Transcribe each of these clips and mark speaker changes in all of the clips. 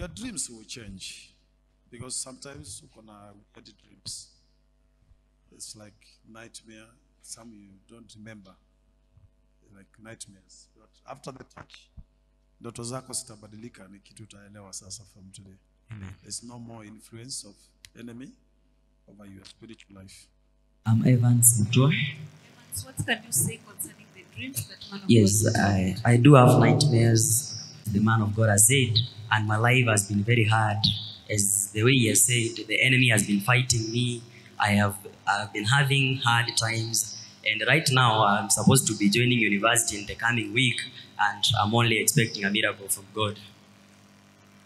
Speaker 1: your dreams will change because sometimes uko na weird dreams. It's like nightmare. Some you don't remember, like nightmares. But after the touch, ndoto zako zitabadilika, ni kitu utaelewa sasa from today.
Speaker 2: Amen.
Speaker 1: There's no more influence of enemy over your spiritual life.
Speaker 2: I'm Evans Mutua.
Speaker 3: So what can you say concerning the dreams that man of
Speaker 2: Yes,
Speaker 3: God
Speaker 2: I, I do have nightmares, the man of God has said, and my life has been very hard. As the way he has said, the enemy has been fighting me. I have I've been having hard times. And right now, I'm supposed to be joining university in the coming week, and I'm only expecting a miracle from God.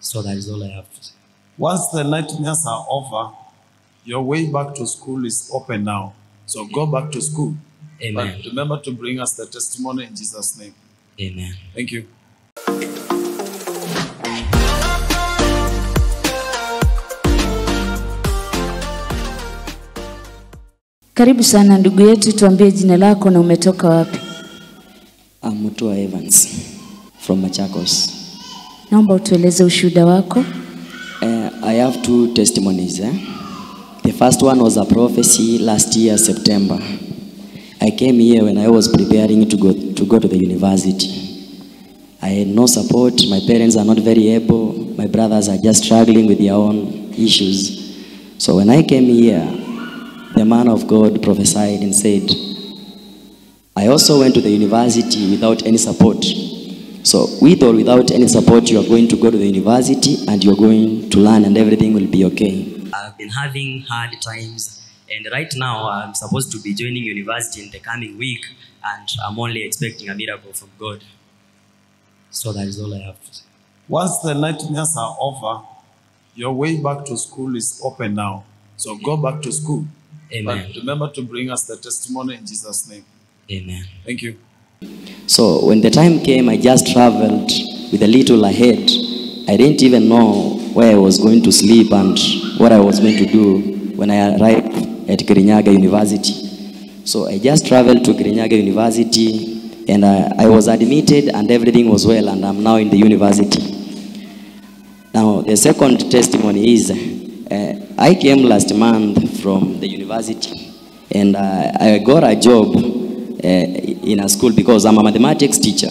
Speaker 2: So that is all I have to say.
Speaker 1: Once the nightmares are over, your way back to school is open now. So go back to school.
Speaker 2: Amen.
Speaker 1: But remember to bring us the testimony in Jesus' name.
Speaker 2: Amen.
Speaker 1: Thank you.
Speaker 4: Karibu sana ndugu yetu, tuambie jina lako na umetoka wapi.
Speaker 2: I'm Mutua Evans from Machakos.
Speaker 4: Naomba utueleze ushuhuda wako.
Speaker 2: Uh, I have two testimonies. Eh? The first one was a prophecy last year, September. I came here when I was preparing to go to, go to the university. I had no support. My parents are not very able. My brothers are just struggling with their own issues. So when I came here, the man of God prophesied and said, I also went to the university without any support. So, with or without any support, you are going to go to the university and you're going to learn, and everything will be okay. I've been having hard times, and right now I'm supposed to be joining university in the coming week, and I'm only expecting a miracle from God. So, that is all I have to say.
Speaker 1: Once the nightmares are over, your way back to school is open now. So go back to school.
Speaker 2: Amen.
Speaker 1: But remember to bring us the testimony in Jesus' name.
Speaker 2: Amen.
Speaker 1: Thank you.
Speaker 2: So when the time came, I just traveled with a little ahead. I didn't even know where I was going to sleep and what I was going to do when I arrived at Kirinyaga University. So I just traveled to Kirinyaga University and I, I was admitted and everything was well and I'm now in the university. Now, the second testimony is uh, I came last month from the university and uh, I got a job uh, in a school because I'm a mathematics teacher.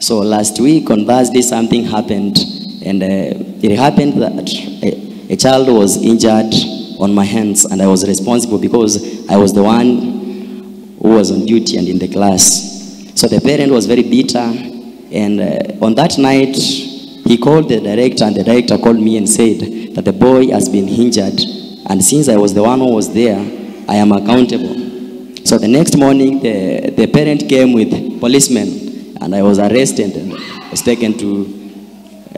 Speaker 2: So last week on Thursday, something happened, and uh, it happened that a, a child was injured on my hands, and I was responsible because I was the one who was on duty and in the class. So the parent was very bitter, and uh, on that night, he called the director, and the director called me and said that the boy has been injured, and since I was the one who was there, I am accountable. So the next morning, the, the parent came with policemen, and I was arrested and was taken to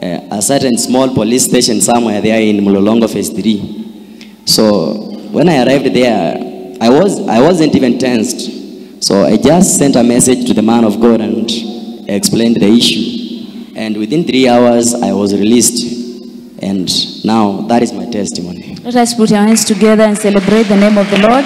Speaker 2: uh, a certain small police station somewhere there in Mlolongo Phase 3. So when I arrived there, I, was, I wasn't even tensed. So I just sent a message to the man of God and explained the issue. And within three hours, I was released. And now that is my testimony.
Speaker 4: Let us put our hands together and celebrate the name of the Lord.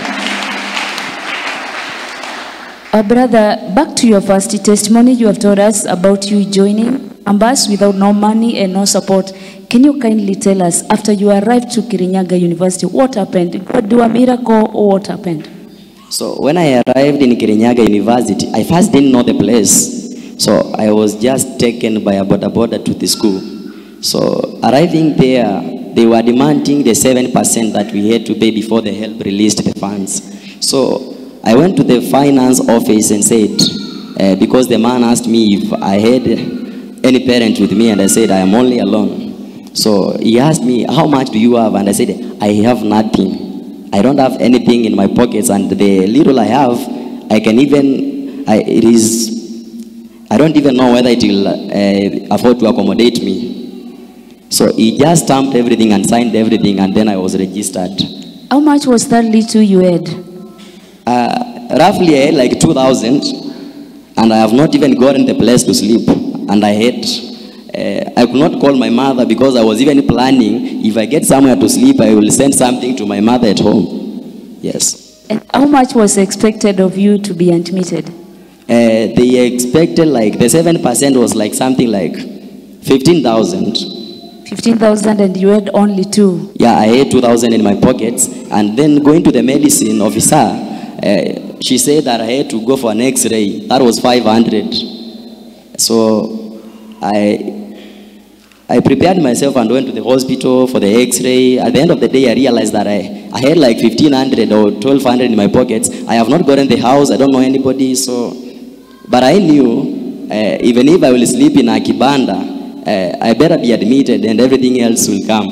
Speaker 4: Our brother, back to your first testimony, you have told us about you joining Ambas without no money and no support. Can you kindly tell us, after you arrived to Kirinyaga University, what happened? God do a miracle or what happened?
Speaker 2: So when I arrived in Kirinyaga University, I first didn't know the place. So I was just taken by a boda boda to the school. So arriving there, they were demanding the 7% that we had to pay before the HELB released the funds. So I went to the finance office and said, uh, because the man asked me if I had any parent with me, and I said, I am only alone. So he asked me, how much do you have? And I said, I have nothing. I don't have anything in my pockets, and the little I have, I can even, I, it is, I don't even know whether it will uh, afford to accommodate me. So he just stamped everything and signed everything, and then I was registered.
Speaker 4: How much was that little you had?
Speaker 2: Uh, roughly I had like 2,000, and I have not even gotten the place to sleep. And I had, uh, I could not call my mother because I was even planning if I get somewhere to sleep, I will send something to my mother at home. Yes.
Speaker 4: And how much was expected of you to be admitted?
Speaker 2: Uh, they expected like the 7% was like something like 15,000.
Speaker 4: 15,000 and you had only two.
Speaker 2: Yeah, I had 2,000 in my pockets. And then going to the medicine officer, uh, she said that I had to go for an x-ray. That was 500. So I, I prepared myself and went to the hospital for the x-ray. At the end of the day, I realized that I, I had like 1,500 or 1,200 in my pockets. I have not gotten the house. I don't know anybody. So, but I knew uh, even if I will sleep in a kibanda, uh, I better be admitted and everything else will come.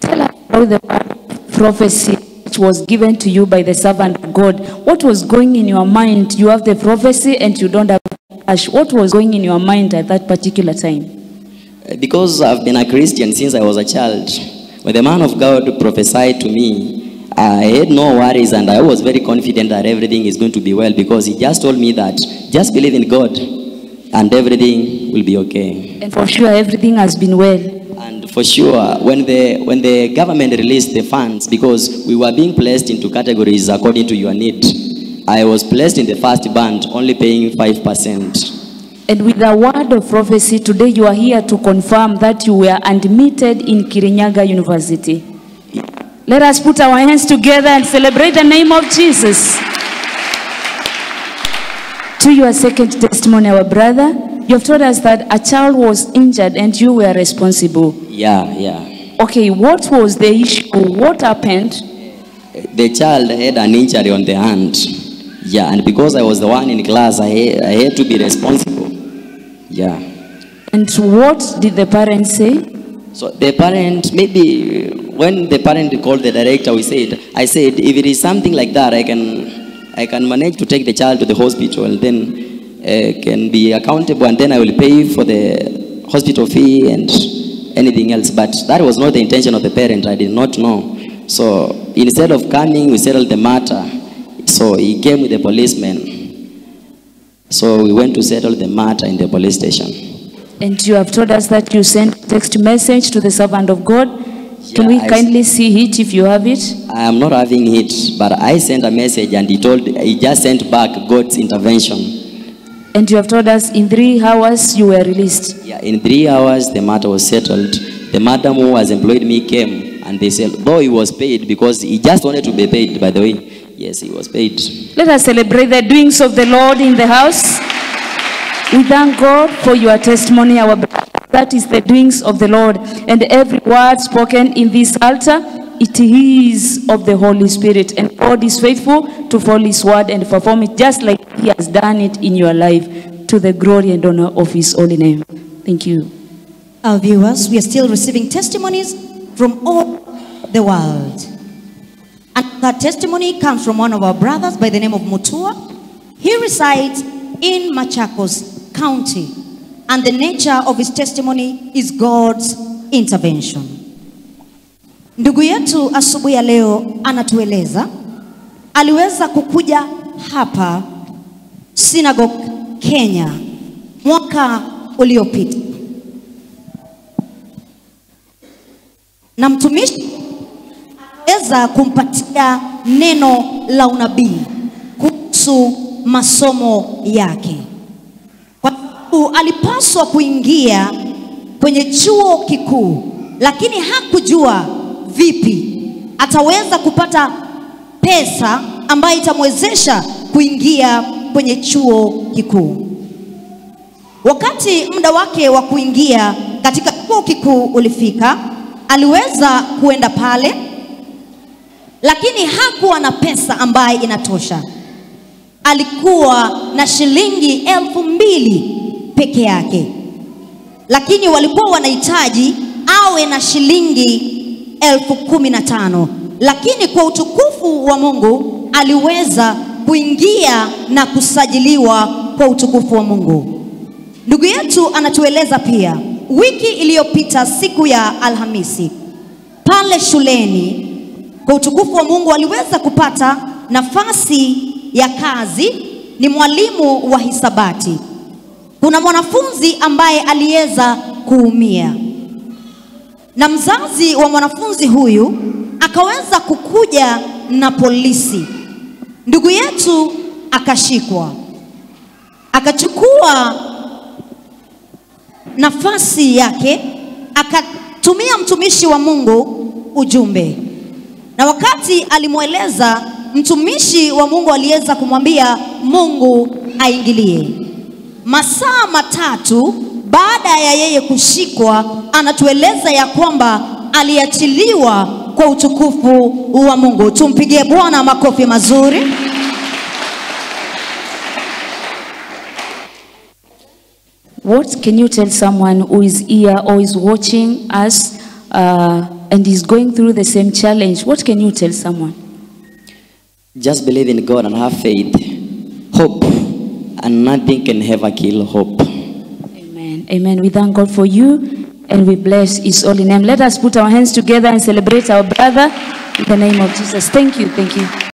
Speaker 4: Tell us about the prophecy which was given to you by the servant of God. What was going in your mind? You have the prophecy and you don't have cash. What was going in your mind at that particular time?
Speaker 2: Uh, Because I've been a Christian since I was a child, when the man of God prophesied to me, I had no worries and I was very confident that everything is going to be well because he just told me that just believe in God and everything will be okay.
Speaker 4: And for sure, everything has been well.
Speaker 2: And for sure, when the, when the government released the funds, because we were being placed into categories according to your need, I was placed in the first band, only paying 5%.
Speaker 4: And with the word of prophecy, today you are here to confirm that you were admitted in Kirinyaga University. Let us put our hands together and celebrate the name of Jesus. To your second testimony, our brother, you have told us that a child was injured and you were responsible.
Speaker 2: Yeah, yeah.
Speaker 4: Okay, what was the issue? What happened?
Speaker 2: The child had an injury on the hand. Yeah, and because I was the one in class, I, had- I had to be responsible. Yeah.
Speaker 4: And what did the parents say?
Speaker 2: So the parent, maybe when the parent called the director, we said, I said, if it is something like that, I can, I can manage to take the child to the hospital, then uh, can be accountable, and then I will pay for the hospital fee and anything else. But that was not the intention of the parent. I did not know. So instead of coming, we settled the matter. So he came with the policeman. So we went to settle the matter in the police station.
Speaker 4: And you have told us that you sent text message to the servant of God. Can we
Speaker 2: I-
Speaker 4: kindly see it if you have it?
Speaker 2: I am not having it, but I sent a message and he told, he just sent back God's intervention.
Speaker 4: And you have told us in three hours you were released.
Speaker 2: Yeah, in three hours, the matter was settled. The madam who has employed me came and they said, though he was paid because he just wanted to be paid, by the way. Yes, he was paid.
Speaker 4: Let us celebrate the doings of the Lord in the house. We thank God for your testimony, our brother. That is the doings of the Lord. And every word spoken in this altar, it is of the Holy Spirit. And God is faithful to follow His word and perform it just like He has done it in your life to the glory and honor of His holy name. Thank you.
Speaker 5: Our viewers, we are still receiving testimonies from all the world. And that testimony comes from one of our brothers by the name of Mutua. He resides in Machakos County. And the nature of his testimony is God's intervention. Ndugu yetu asubuhi ya leo anatueleza aliweza kukuja hapa synagogue Kenya mwaka uliopita na mtumishi aweza kumpatia neno la unabii kuhusu masomo yake, sababu alipaswa kuingia kwenye chuo kikuu, lakini hakujua vipi ataweza kupata pesa ambayo itamwezesha kuingia kwenye chuo kikuu. Wakati muda wake wa kuingia katika chuo kikuu ulifika, aliweza kuenda pale, lakini hakuwa na pesa ambayo inatosha. Alikuwa na shilingi elfu mbili peke yake, lakini walikuwa wanahitaji awe na shilingi elfu kumi na tano lakini kwa utukufu wa Mungu aliweza kuingia na kusajiliwa kwa utukufu wa Mungu. Ndugu yetu anatueleza pia, wiki iliyopita siku ya Alhamisi pale shuleni, kwa utukufu wa Mungu aliweza kupata nafasi ya kazi, ni mwalimu wa hisabati. Kuna mwanafunzi ambaye aliweza kuumia, na mzazi wa mwanafunzi huyu akaweza kukuja na polisi. Ndugu yetu akashikwa, akachukua nafasi yake, akatumia mtumishi wa Mungu ujumbe, na wakati alimweleza mtumishi wa Mungu aliweza kumwambia Mungu aingilie. Masaa matatu baada ya yeye kushikwa, anatueleza ya kwamba aliachiliwa kwa utukufu wa Mungu. Tumpigie Bwana makofi mazuri.
Speaker 4: What can you tell someone who is here or is watching us uh, and is going through the same challenge? What can you tell someone?
Speaker 2: Just believe in God and have faith, hope, and nothing can ever kill hope.
Speaker 4: Amen. Amen. We thank God for you and we bless His holy name. Let us put our hands together and celebrate our brother in the name of Jesus. Thank you. Thank you.